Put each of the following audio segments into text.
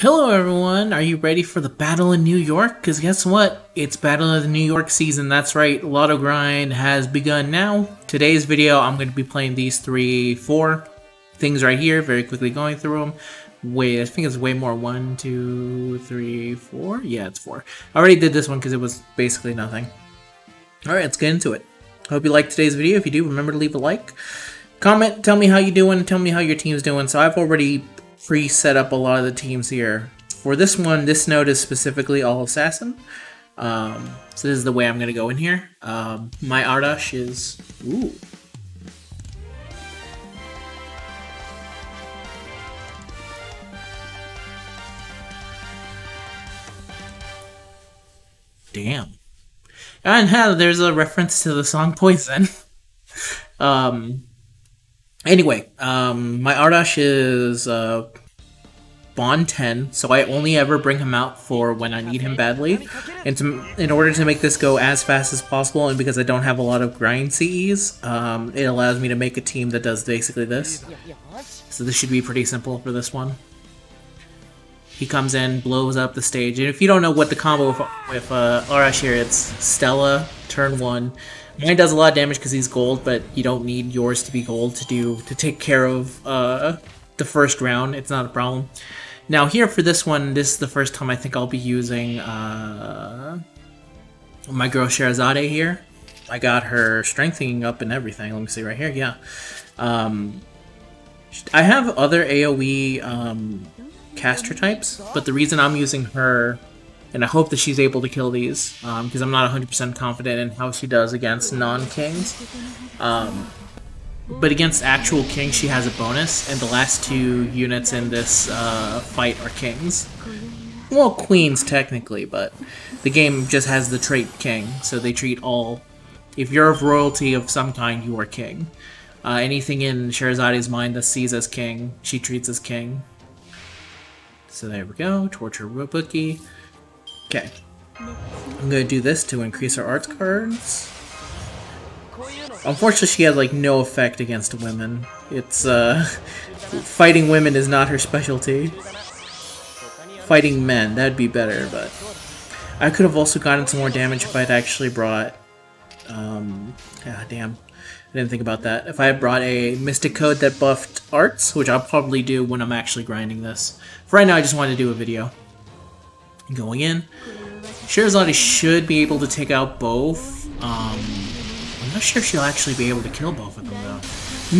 Hello everyone, are you ready for the Battle in New York? Because guess what? It's Battle of the New York season, that's right, Lotto Grind has begun now. Today's video, I'm going to be playing these three, four things right here, very quickly going through them. Wait, I think it's way more. One, two, three, four? Yeah, it's four. I already did this one because it was basically nothing. Alright, let's get into it. Hope you liked today's video. If you do, remember to leave a like. Comment, tell me how you're doing, tell me how your team's doing. So I've already pre-set up a lot of the teams here. For this one, this node is specifically all assassin. Um, so this is the way I'm going to go in here. Um, my Arash is... Ooh. Damn. And how there's a reference to the song Poison. um, Anyway, um, my Arash is uh, Bond 10, so I only ever bring him out for when I need him badly. And to, in order to make this go as fast as possible, and because I don't have a lot of grind CEs, um, it allows me to make a team that does basically this. So this should be pretty simple for this one. He comes in, blows up the stage, and if you don't know what the combo with, with uh, Arash here, it's Stella, turn 1, Mine does a lot of damage because he's gold, but you don't need yours to be gold to do to take care of uh, the first round. It's not a problem. Now here for this one, this is the first time I think I'll be using uh, my girl Scheherazade here. I got her strengthening up and everything. Let me see right here. Yeah. Um, I have other AoE um, caster types, but the reason I'm using her and I hope that she's able to kill these, because um, I'm not 100% confident in how she does against non-kings. Um, but against actual kings, she has a bonus, and the last two units in this uh, fight are kings. Well, queens, technically, but the game just has the trait king, so they treat all... If you're of royalty of some kind, you are king. Uh, anything in Scheherazade's mind that sees as king, she treats as king. So there we go, Torture Robuki. Okay. I'm gonna do this to increase her arts cards. Unfortunately, she has like no effect against women. It's, uh, fighting women is not her specialty. Fighting men, that'd be better, but... I could have also gotten some more damage if I'd actually brought, um, yeah, damn. I didn't think about that. If I had brought a Mystic Code that buffed arts, which I'll probably do when I'm actually grinding this. For right now, I just wanted to do a video going in. Scheherazade should be able to take out both. Um, I'm not sure she'll actually be able to kill both of them, though.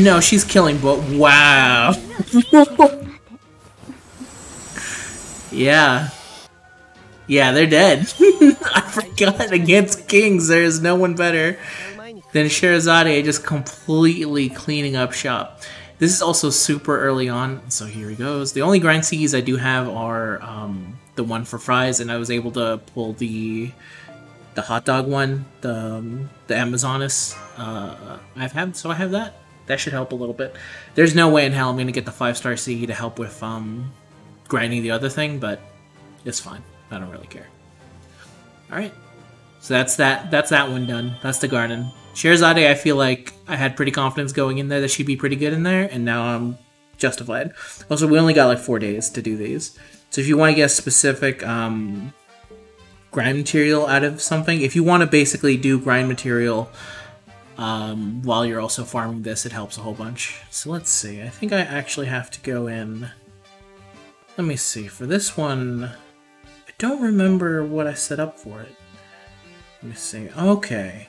No, she's killing both. Wow. yeah. Yeah, they're dead. I forgot against kings, there is no one better than Scheherazade just completely cleaning up shop. This is also super early on, so here he goes. The only grind CEs I do have are um, the one for fries, and I was able to pull the the hot dog one, the um, the Amazonas. Uh, I've had so I have that. That should help a little bit. There's no way in hell I'm gonna get the five star CE to help with um, grinding the other thing, but it's fine. I don't really care. All right, so that's that. That's that one done. That's the garden. Scheherazade, I feel like I had pretty confidence going in there that she'd be pretty good in there, and now I'm justified. Also, we only got like four days to do these. So if you want to get a specific um, grind material out of something, if you want to basically do grind material um, while you're also farming this, it helps a whole bunch. So let's see. I think I actually have to go in... Let me see. For this one, I don't remember what I set up for it. Let me see. Okay.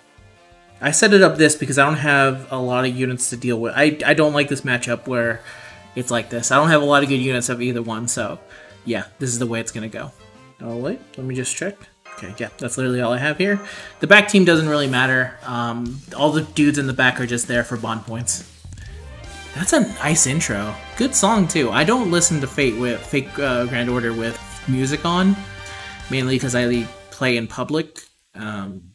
I set it up this because I don't have a lot of units to deal with. I, I don't like this matchup where it's like this. I don't have a lot of good units of either one, so yeah, this is the way it's going to go. Oh, wait, let me just check. Okay, yeah, that's literally all I have here. The back team doesn't really matter. Um, all the dudes in the back are just there for bond points. That's a nice intro. Good song, too. I don't listen to Fate with Fake uh, Grand Order with music on, mainly because I play in public. Um,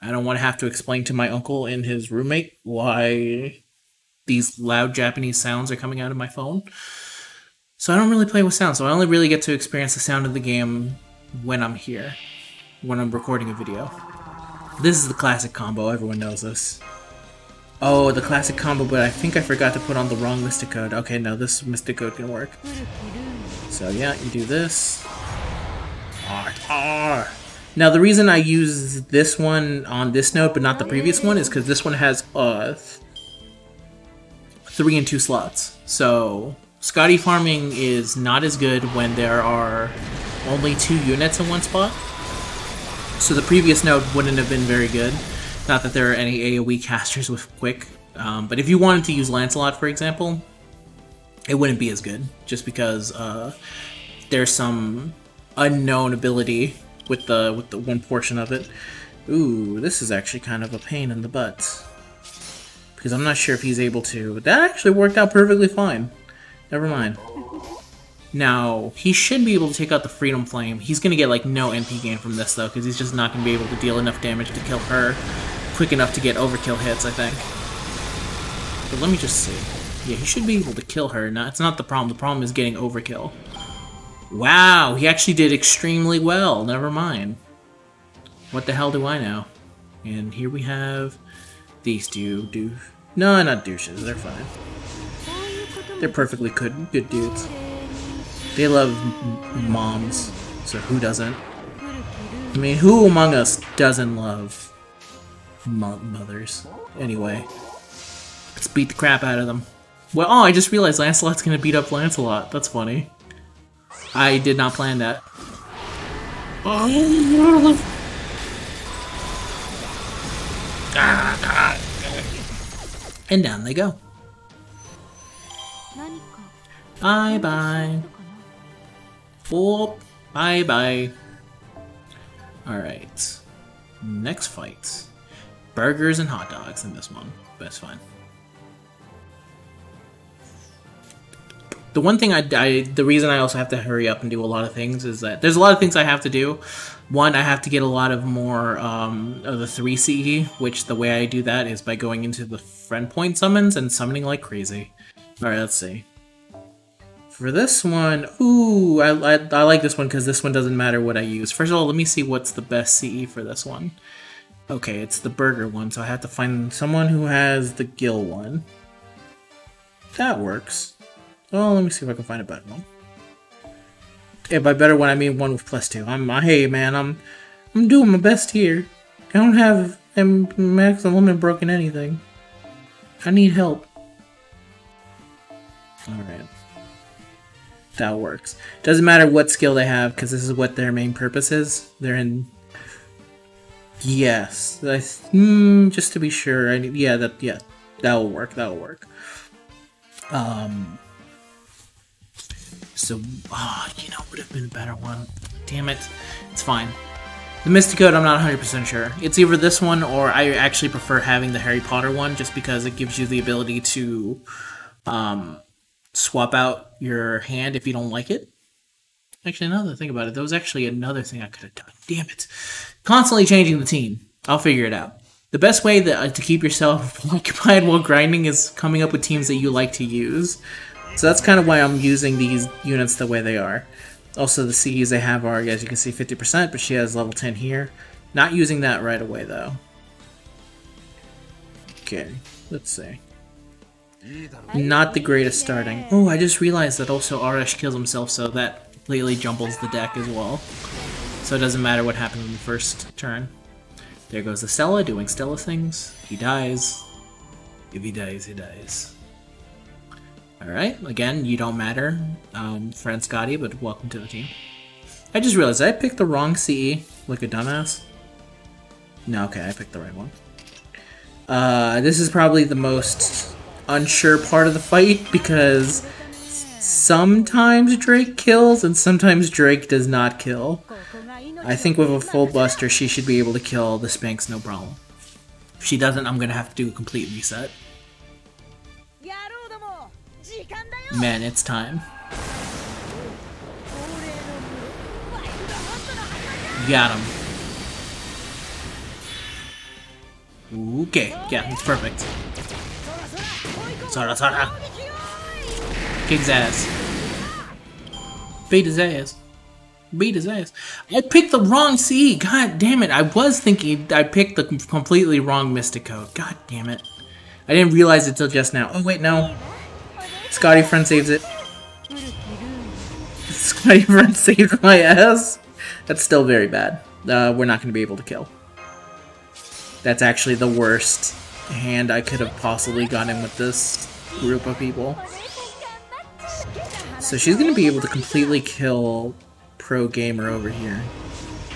I don't want to have to explain to my uncle and his roommate why these loud Japanese sounds are coming out of my phone. So I don't really play with sound, so I only really get to experience the sound of the game when I'm here, when I'm recording a video. This is the classic combo, everyone knows this. Oh, the classic combo, but I think I forgot to put on the wrong Mystic Code. Okay, no, this Mystic Code can work. So yeah, you do this. Now the reason I use this one on this note but not the previous one is because this one has uh, three and two slots. So Skadi farming is not as good when there are only two units in one spot. So the previous node wouldn't have been very good. Not that there are any AoE casters with quick, um, but if you wanted to use Lancelot, for example, it wouldn't be as good, just because uh, there's some unknown ability with the with the one portion of it. Ooh, this is actually kind of a pain in the butt. Because I'm not sure if he's able to. That actually worked out perfectly fine. Never mind. Now, he should be able to take out the Freedom Flame. He's to get, like, no NP gain from this, though, because he's just not to be able to deal enough damage to kill her quick enough to get overkill hits, I think. But let me just see. Yeah, he should be able to kill her. No, it's not the problem. The problem is getting overkill. Wow, he actually did extremely well. Never mind. What the hell do I know? And here we have these two do No, not douches. They're fine. They're perfectly good, good dudes. They love moms, so who doesn't? I mean, who among us doesn't love mo mothers? Anyway, let's beat the crap out of them. Well, oh, I just realized Lancelot's gonna beat up Lancelot. That's funny. I did not plan that. Ah, and down they go. Bye bye. Oh, bye bye. Alright. Next fight. Burgers and hot dogs in this one. That's fine. The one thing I, I, the reason I also have to hurry up and do a lot of things is that there's a lot of things I have to do. One, I have to get a lot of more um, of the 3 CE, which the way I do that is by going into the friend point summons and summoning like crazy. Alright, let's see. For this one, ooh, I, I, I like this one because this one doesn't matter what I use. First of all, let me see what's the best CE for this one. Okay, it's the burger one, so I have to find someone who has the gill one. That works. Well, let me see if I can find a better one. Yeah, by better one I mean one with plus two. I'm hey man, I'm I'm doing my best here. I don't have max limit broken anything. I need help. Alright. That works. Doesn't matter what skill they have, because this is what their main purpose is. They're in... Yes. I mm, just to be sure. I, yeah, that yeah, that will work. That will work. Um... So, ah, oh, you know, would have been a better one. Damn it. It's fine. The Mystic Code, I'm not 100% sure. It's either this one or I actually prefer having the Harry Potter one just because it gives you the ability to um, swap out your hand if you don't like it. Actually, another think about it, that was actually another thing I could have done. Damn it. Constantly changing the team. I'll figure it out. The best way that, uh, to keep yourself occupied while grinding is coming up with teams that you like to use. So that's kind of why I'm using these units the way they are. Also, the CEs they have are, as you can see, 50%, but she has level 10 here. Not using that right away, though. Okay, let's see. Not the greatest starting. Oh, I just realized that also Arash kills himself, so that completely jumbles the deck as well. So it doesn't matter what happens in the first turn. There goes the Stella doing Stella things. He dies. If he dies, he dies. Alright, again, you don't matter, um, friend Skadi, but welcome to the team. I just realized I picked the wrong CE, like a dumbass. No, okay, I picked the right one. Uh, this is probably the most unsure part of the fight because sometimes Drake kills and sometimes Drake does not kill. I think with a full buster, she should be able to kill the Spanx no problem. If she doesn't, I'm gonna have to do a complete reset. Man, it's time. Got him. Okay, yeah, it's perfect. Sora, Sora! Kick his ass. Beat his ass. Beat his ass. I picked the wrong C. God damn it. I was thinking I picked the completely wrong Mystic Code. God damn it. I didn't realize it till just now. Oh, wait, no. Skadi friend saves it. Skadi friend saved my ass. That's still very bad. Uh, we're not going to be able to kill. That's actually the worst hand I could have possibly gotten with this group of people. So she's going to be able to completely kill Pro Gamer over here.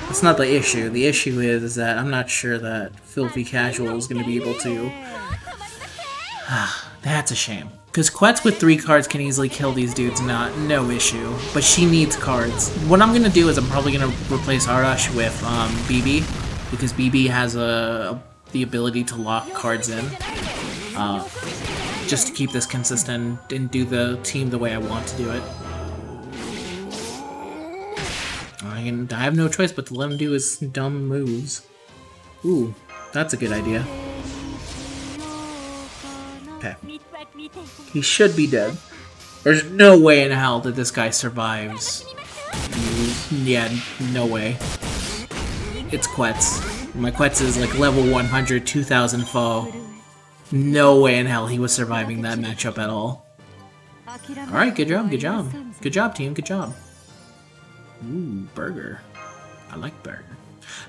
That's not the issue. The issue is, is that I'm not sure that Filthy Casual is going to be able to... That's a shame. Because Quetz with three cards can easily kill these dudes, not no issue. But she needs cards. What I'm gonna do is I'm probably gonna replace Arash with um, BB because BB has a, a, the ability to lock cards in. Uh, just to keep this consistent and do the team the way I want to do it. I, can, I have no choice but to let him do his dumb moves. Ooh, that's a good idea. Okay. He should be dead. There's no way in hell that this guy survives. Yeah, no way. It's Quetz. My Quetz is like level 100, 2000 Fou. No way in hell he was surviving that matchup at all. Alright, good job, good job. Good job, team, good job. Ooh, burger. I like burger.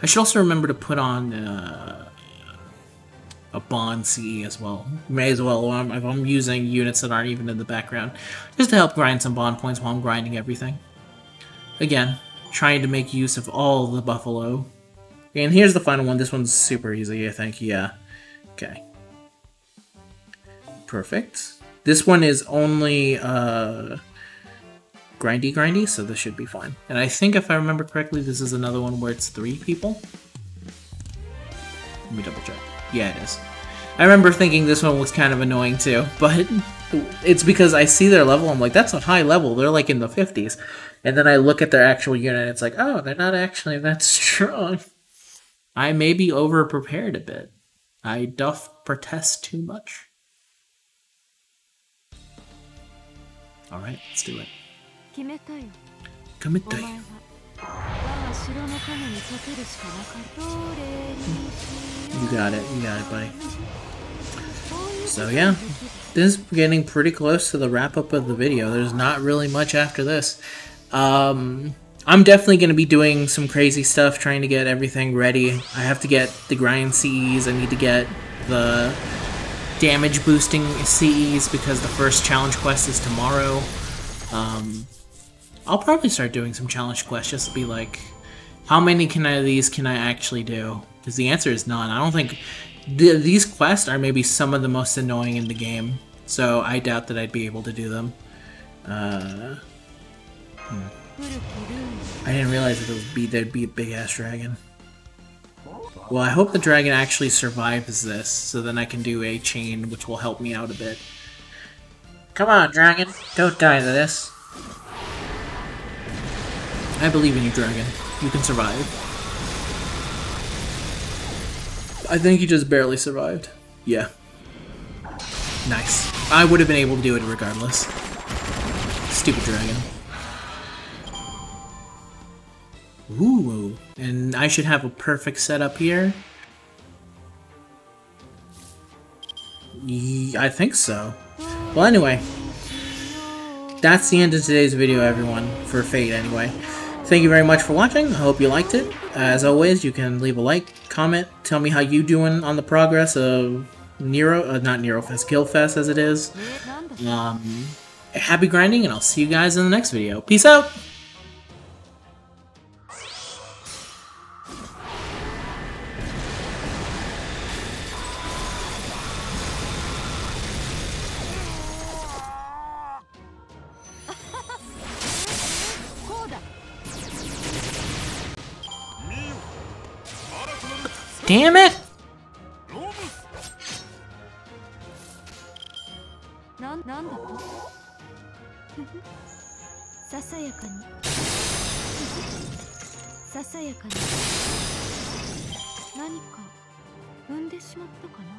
I should also remember to put on uh, a bond CE as well. May as well if I'm using units that aren't even in the background, just to help grind some bond points while I'm grinding everything. Again, trying to make use of all the buffalo. And here's the final one. This one's super easy, I think. Yeah. Okay. Perfect. This one is only uh, grindy grindy, so this should be fine. And I think if I remember correctly, this is another one where it's three people. Let me double check. Yeah, it is. I remember thinking this one was kind of annoying too, but it's because I see their level, I'm like, that's a high level, they're like in the 50s. And then I look at their actual unit, and it's like, oh, they're not actually that strong. I may be over prepared a bit. I doth protest too much. All right, let's do it. Commit to You got it, you got it, buddy. So yeah, this is getting pretty close to the wrap up of the video. There's not really much after this. Um, I'm definitely going to be doing some crazy stuff, trying to get everything ready. I have to get the grind CEs, I need to get the damage boosting CEs because the first challenge quest is tomorrow. Um, I'll probably start doing some challenge quests just to be like, how many can I, of these can I actually do? Because the answer is none. I don't think th these quests are maybe some of the most annoying in the game, so I doubt that I'd be able to do them. Uh, hmm. I didn't realize that would be there'd be a big ass dragon. Well, I hope the dragon actually survives this, so then I can do a chain, which will help me out a bit. Come on, dragon! Don't die to this! I believe in you, dragon. You can survive. I think he just barely survived. Yeah. Nice. I would have been able to do it regardless. Stupid dragon. Ooh, and I should have a perfect setup here. I think so. Well, anyway, that's the end of today's video, everyone, for Fate, anyway. Thank you very much for watching. I hope you liked it. As always, you can leave a like, comment, tell me how you doing on the progress of Nero, uh, not Nero Fest, Gilfest as it is. Um, happy grinding, and I'll see you guys in the next video. Peace out! Damn it! ささやかに何か産んでしまったかな